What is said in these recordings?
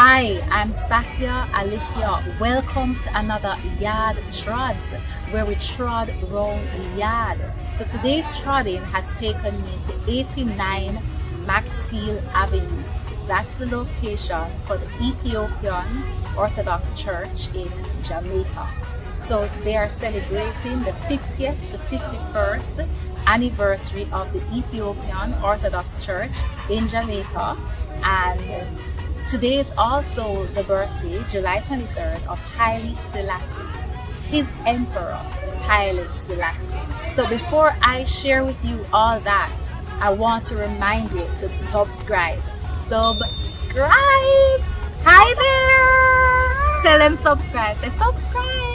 Hi, I'm Stacia Alicia. Welcome to another Yaad Trodz where we trod round yard. So today's trodding has taken me to 89 Maxfield Avenue. That's the location for the Ethiopian Orthodox Church in Jamaica. So they are celebrating the 50th to 51st anniversary of the Ethiopian Orthodox Church in Jamaica and today is also the birthday, July 23rd, of Haile Selassie, his emperor, Haile Selassie. So before I share with you all that, I want to remind you to subscribe. Subscribe! Hi there! Tell them subscribe. Say subscribe!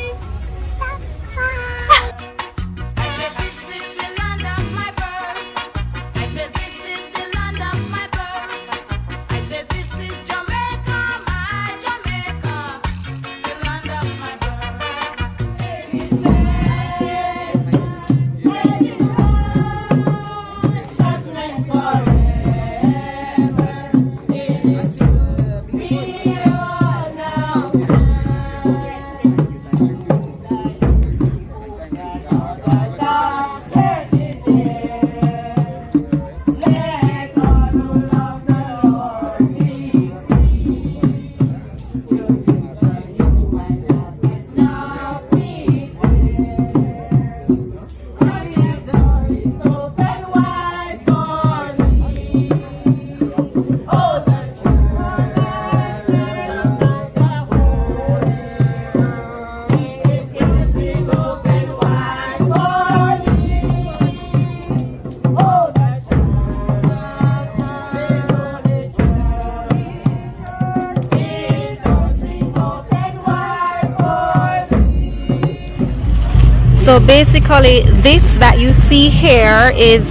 So basically this that you see here is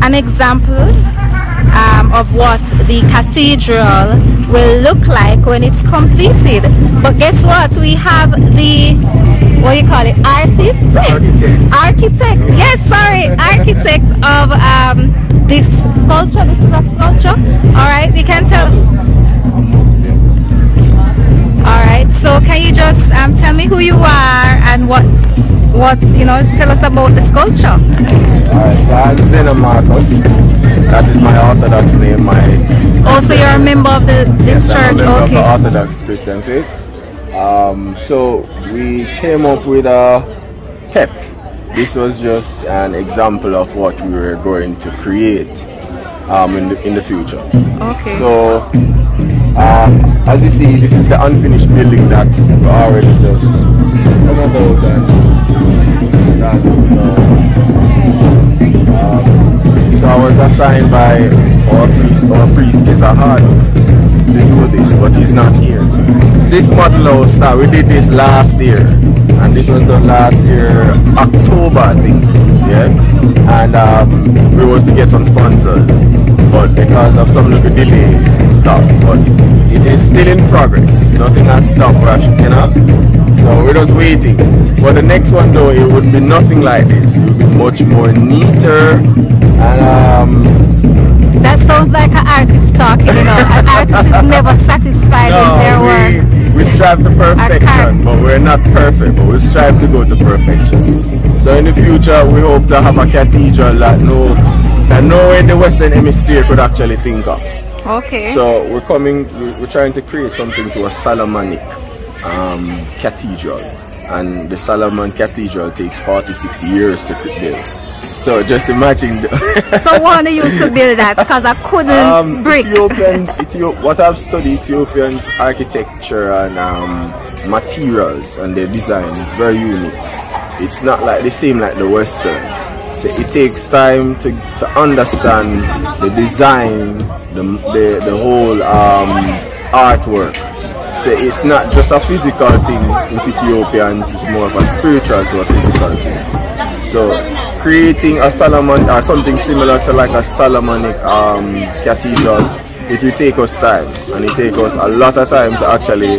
an example um, of what the cathedral will look like when it's completed. But guess what? We have the, what do you call it, artist? Architect. architect, yes, sorry, architect of um, this sculpture. This is a sculpture. All right, you can tell. All right, so can you just um, tell me who you are and what, what you know, tell us about the sculpture? Alright, so I'm Zena Marcos. That is my Orthodox name. My Also, you're a member of the this yes, I'm a church, member of the? Orthodox Christian faith. Um, so we came up with a PEP. This was just an example of what we were going to create um, in the in the future. Okay. So, um, as you see, this is the unfinished building that we already just come about and started. Uh, um, so I was assigned by our priest, our priest Gezahad, to do this, but he's not here. This model house, uh, we did this last year, and this was done last year, October, I think. Yeah, and um, we was to get some sponsors, but because of some little delay, it stopped. But it is still in progress. Nothing has stopped, you know. So we're just waiting. For the next one, though, it would be nothing like this. It would be much more neater, and um, That sounds like an artist talking, you know. An artist is never satisfied with their work. we, we strive to perfection, we're not perfect, but we strive to go to perfection. So in the future, we hope to have a cathedral that no, that no in the Western Hemisphere could actually think of. Okay. So we're coming, we- we're trying to create something to a Solomonic um, cathedral, and the Solomon Cathedral takes 46 years to build. So just imagine. The so one they used to build that because I couldn't um, brick. Ethiopians, Ethio- what I've studied, Ethiopians architecture and um, materials and their design is very unique. It's not like the same like the Western. So it takes time to, to understand the design, the, the, the whole um, artwork. So it's not just a physical thing with Ethiopians, it's more of a spiritual to a physical thing. So creating a Solomon or something similar to like a Solomonic um, cathedral, it will take us time and it take us a lot of time to actually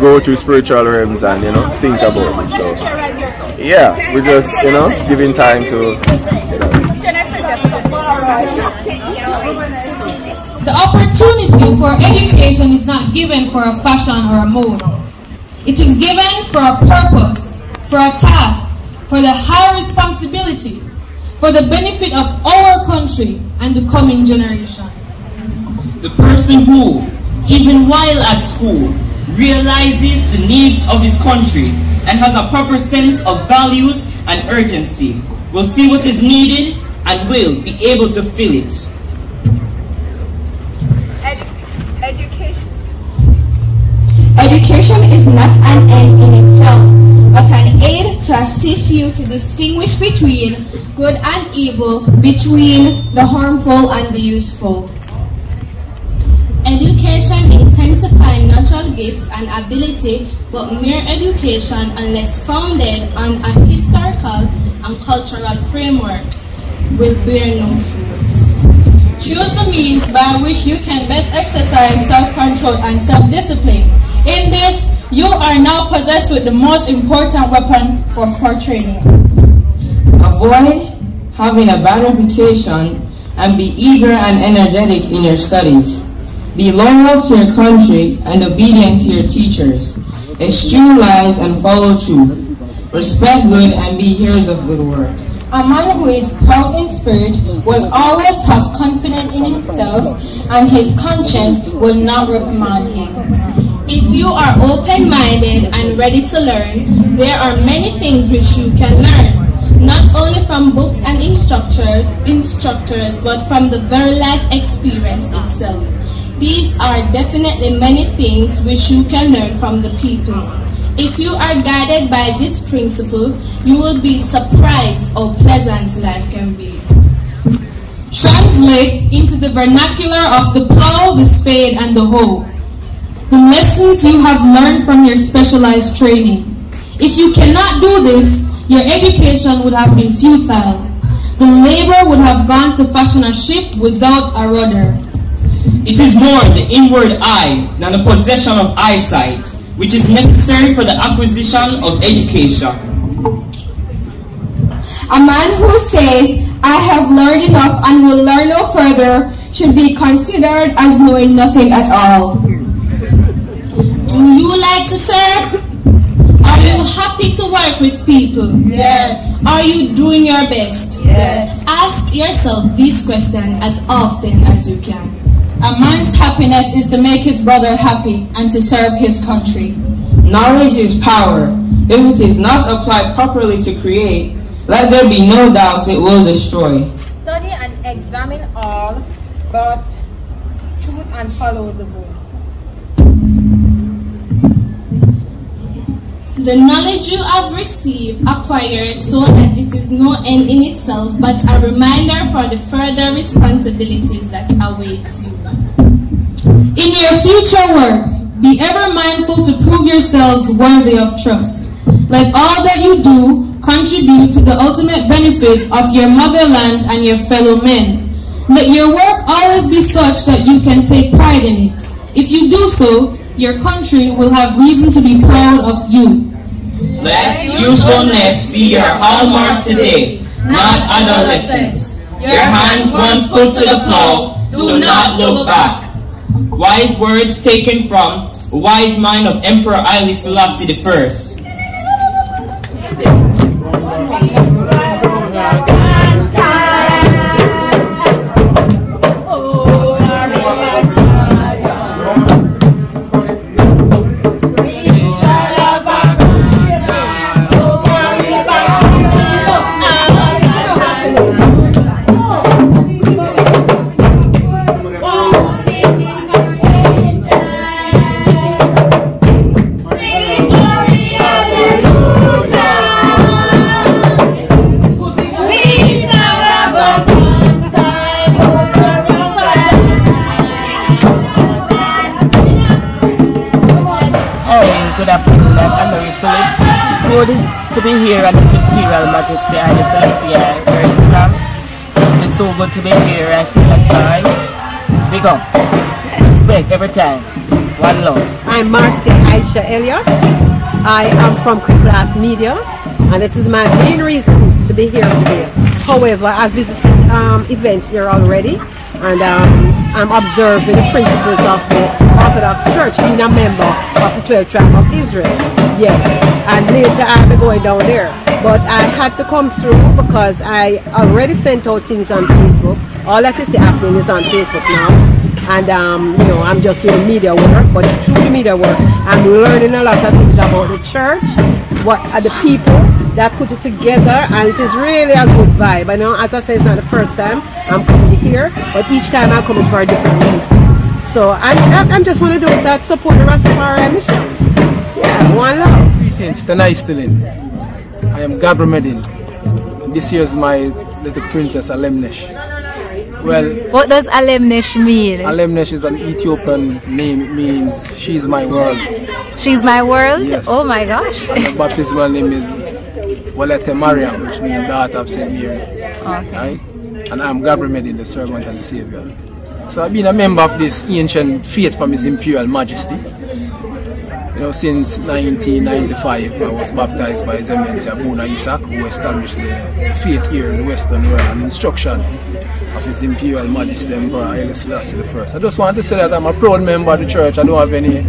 go through spiritual realms and you know think about it. So yeah, we're just you know giving time to you know, The opportunity for education is not given for a fashion or a mode. It is given for a purpose, for a task, for the high responsibility, for the benefit of our country and the coming generation. The person who, even while at school, realizes the needs of his country and has a proper sense of values and urgency will see what is needed and will be able to fill it. education. Education is not an end in itself, but an aid to assist you to distinguish between good and evil, between the harmful and the useful. Education intensifies natural gifts and ability, but mere education, unless founded on a historical and cultural framework, will bear no fruit. Choose the means by which you can best exercise self-control and self-discipline. In this, you are now possessed with the most important weapon for, for training. Avoid having a bad reputation and be eager and energetic in your studies. Be loyal to your country and obedient to your teachers. Eschew lies and follow truth. Respect good and be hearers of good work. A man who is proud in spirit will always have confidence in himself, and his conscience will not reprimand him. If you are open minded and ready to learn, there are many things which you can learn, not only from books and instructors, instructors but from the very life experience itself. These are definitely many things which you can learn from the people. If you are guided by this principle, you will be surprised how pleasant life can be. Translate into the vernacular of the plow, the spade, and the hoe. The lessons you have learned from your specialized training. If you cannot do this, your education would have been futile. The labor would have gone to fashion a ship without a rudder. It is more the inward eye than the possession of eyesight, which is necessary for the acquisition of education. A man who says, I have learned enough and will learn no further, should be considered as knowing nothing at all. Do you like to serve? Are you happy to work with people? Yes. Are you doing your best? Yes. Ask yourself this question as often as you can. A man's happiness is to make his brother happy and to serve his country. Knowledge is power. If it is not applied properly to create, let there be no doubt it will destroy. Study and examine all, but choose and follow the book. The knowledge you have received, acquired, so that it is no end in itself, but a reminder for the further responsibilities that await you. In your future work, be ever mindful to prove yourselves worthy of trust. Let all that you do contribute to the ultimate benefit of your motherland and your fellow men. Let your work always be such that you can take pride in it. If you do so, your country will have reason to be proud of you. Let usefulness be your hallmark today, not adolescence. Your hands once put to the plow, do not look back. Wise words taken from wise mind of Emperor Haile Selassie I. to be here at His Imperial Majesty Haile Selassie Very Islam. It's so good to be here. I feel a joy. Big up. Respect every time. One love. I'm Marcia Isha Elliott. I am from Cripplas Media, and it is my main reason to be here today. However, I visited um, events here already, and um, I'm observing the principles of the Orthodox Church, being a member of the 12 tribe of Israel. Yes, and later I'll be going down there. But I had to come through because I already sent out things on Facebook. All I can see happening is on Facebook now. And um, you know, I'm just doing media work, but through the media work, I'm learning a lot of things about the church, what are the people that put it together, and it is really a good vibe. I know, as I said, it's not the first time I'm coming here, but each time I come, coming for a different reason. So I'm, I'm just one of those that support the Rastafari mission. Yeah, one love. Greetings, Tanai Stilling. I am Gabriel Medhin. This year is my little princess Alemnesh. Well, What does Alemnesh mean? Alemnesh is an Ethiopian name. It means she's my world. She's my world? Yes. Oh my gosh. And the baptismal name is Walete Mariam, which means daughter of St. Mary. Okay. Right? And I'm Gabriel Medhin, the servant and the savior. So I've been a member of this ancient faith from His Imperial Majesty. You know, since 1995, I was baptized by His Eminence Abuna Isaac, who established the faith here in the Western world on instruction of His Imperial Majesty Emperor Haile Selassie I. I just want to say that I'm a proud member of the church. I don't have any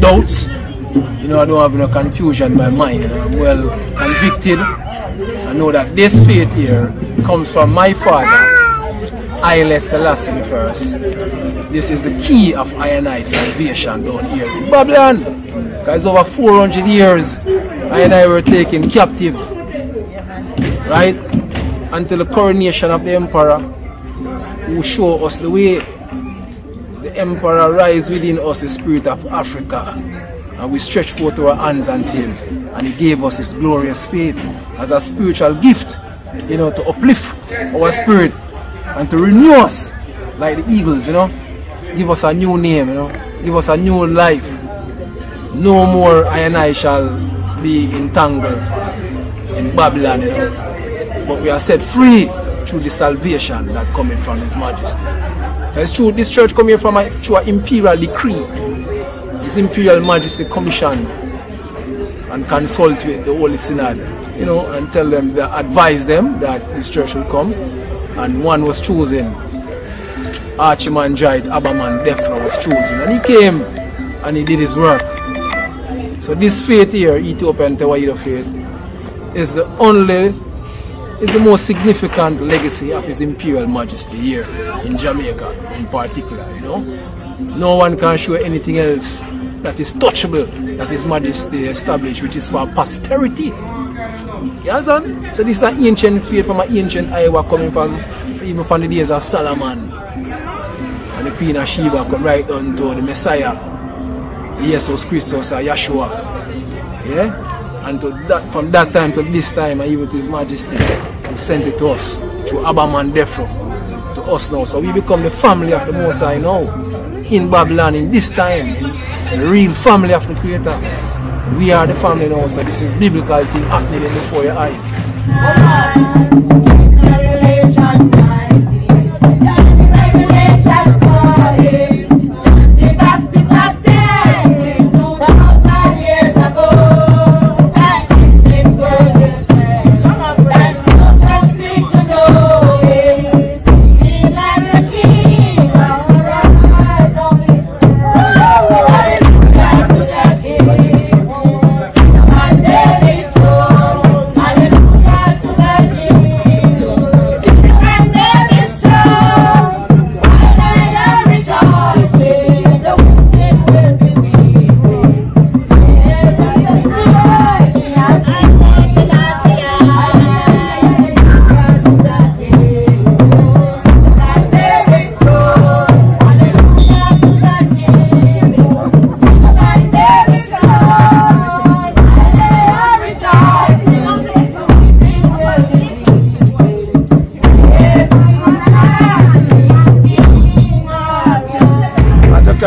doubts. You know, I don't have no confusion in my mind. I'm well convicted. I know that this faith here comes from my father, Haile Selassie I. This is the key of I and I salvation down here in Babylon. Because over 400 years, I and I were taken captive. Right? Until the coronation of the emperor who show us the way. The emperor rise within us the spirit of Africa. And we stretch forth our hands unto him. And he gave us his glorious faith as a spiritual gift, you know, to uplift our spirit and to renew us like the eagles, you know. Give us a new name, you know. Give us a new life. No more I and I shall be entangled in Babylon, you know. But we are set free through the salvation that coming from His Majesty. That's true, this church coming from a, through an imperial decree. His Imperial Majesty commission and consult with the Holy Synod, you know, and tell them, advise them that this church will come. And one was chosen. Archimandrite Abba Mandefro was chosen. And he came and he did his work. So this faith here, Ethiopian Tewahedo faith, is the only, is the most significant legacy of His Imperial Majesty here in Jamaica in particular, you know. No one can show anything else that is touchable that His Majesty established, which is for posterity. You? So this is an ancient faith from an ancient Iowa coming from even from the days of Solomon. And the Queen of Sheba come right down to the Messiah, Jesus Christus or Yeshua. Yeah? And to that from that time to this time and even to His Majesty, He sent it to us through Abba Mandefro to us now. So we become the family of the Most now. In Babylon, in this time, the real family of the Creator. We are the family now, so this is biblical thing happening before your eyes.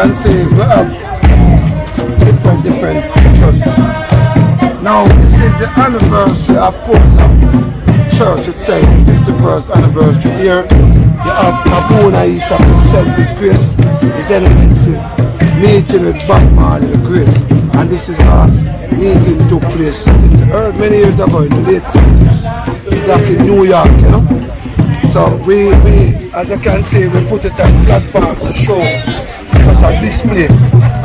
Can see, we have different, different churches. Now, this is the anniversary, of course, of church itself. Is the first anniversary here. You have Abuna Isaac himself, His Grace, His Excellency, meeting with Bob Marley the Great. And this is a meeting took place early, many years ago in the late 70s. That's in New York, you know. So we, we, as I can see, we put it as platform to show us a display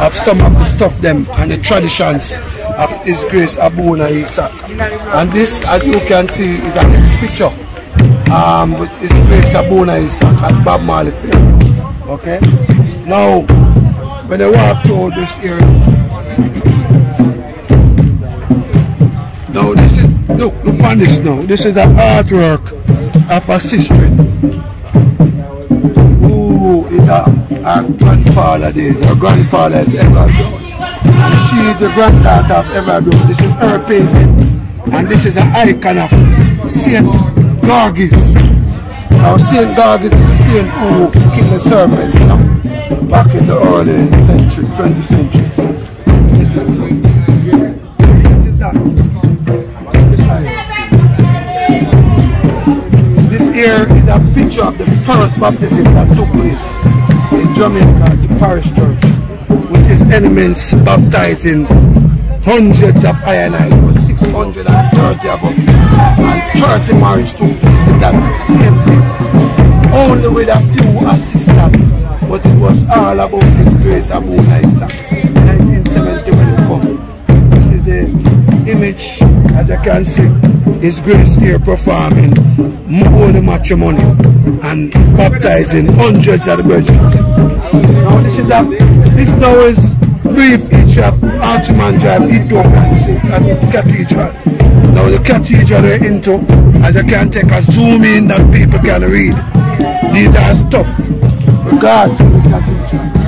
of some of the stuff them and the traditions of His Grace Abuna Isa. And this, as you can see, is an next picture um, with His Grace Abuna Isa at Bob Marley. Okay? Now, when I walk through this area, now this is, look, look on this now. This is an artwork of a sister our grandfather days, our grandfather is ever. And she is the granddaughter of ever done. This is her painting. And this is an icon of Saint Giorgis. Now Saint Giorgis is the saint who killed the serpent, you know, back in the early centuries, 20th century. Is a picture of the first baptism that took place in Jamaica the parish church with his elements baptizing hundreds of ionite, or 630 of us, and 30 marriage took place in that same thing. Only with a few assistants, but it was all about His Grace Abu Isa, 1970 as you can see, His Grace here performing more the matrimony and baptizing hundreds of the brethren. Now this is that, this now is brief each of Archman Drive, Ethiopian at uh, Cathedral. Now the cathedral we're into, as you can take a zoom in that people can read. These are stuff regards to the cathedral.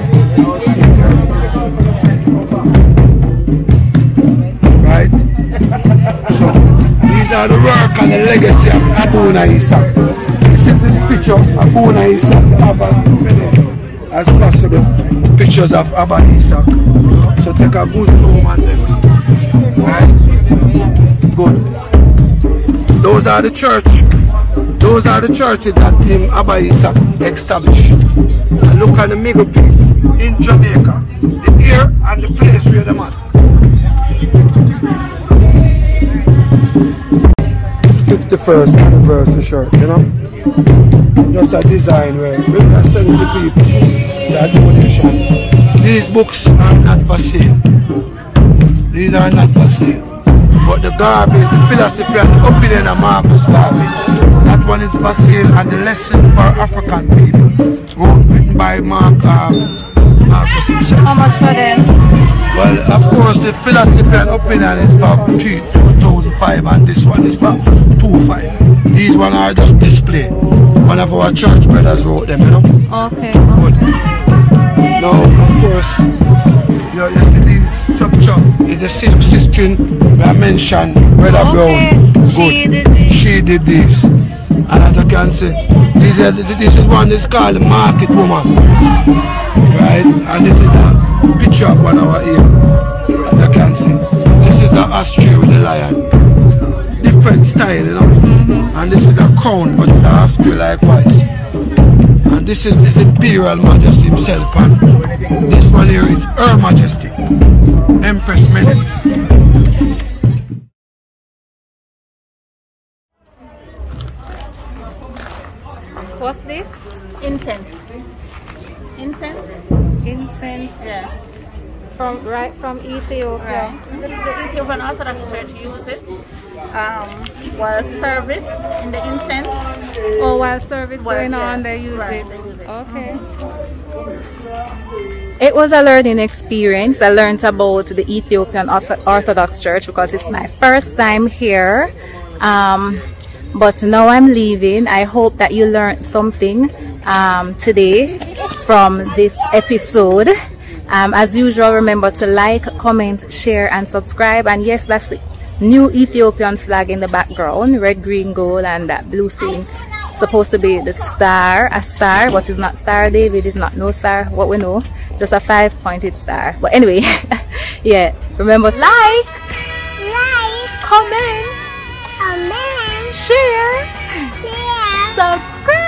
These are the work and the legacy of Abuna Isa. This is this picture of Abuna Isa. Have as possible pictures of Abba Isa. So take a good zoom on them. Right? Good. Those are the church. Those are the churches that him Abba Isa established. And look at the middle piece in Jamaica. The ear and the place where the. 51st anniversary shirt, you know? Just a design where we are selling to people that donation. These books are not for sale. These are not for sale. But the Garvey, the philosophy and the opinion of Marcus Garvey, that one is for sale and the lesson for African people, written by Mark, um, Marcus himself. How much for them? Well, of course, the philosophy and opinion is for 2005 and this one is for 25. These one are just display. One of our church brothers wrote them, you know. Okay. Good. Now, of course, you, know, you see this structure is the same sister I mentioned, Brother okay. Brown. Good. She did this. She did this. And as you can see, this is, this is one is called Market Woman. Right? And this is a picture of one hour here. As you can see. This is the ostrich with the lion. Different style, you know. Mm-hmm. And this is a crown, but it's an ostrich likewise. And this is His Imperial Majesty himself. And this one here is Her Majesty. Empress Melody. What's this? Incense. Incense? Incense. Yeah. From right from Ethiopia. Right. The, the Ethiopian Orthodox Church uses it um, while service in the incense. Oh, while service well, going yeah. on, they use, right, it. they use it. Okay. It was a learning experience. I learned about the Ethiopian Orthodox Church because it's my first time here. Um, but now I'm leaving. I hope that you learned something um, today from this episode. Um, as usual, remember to like, comment, share, and subscribe. And yes, that's the new Ethiopian flag in the background. Red, green, gold, and that blue thing. Supposed to be the star, a star, but it's not star. David is not no star. What we know, just a five-pointed star. But anyway, yeah. Remember, like, like, comment, comment, share, share, subscribe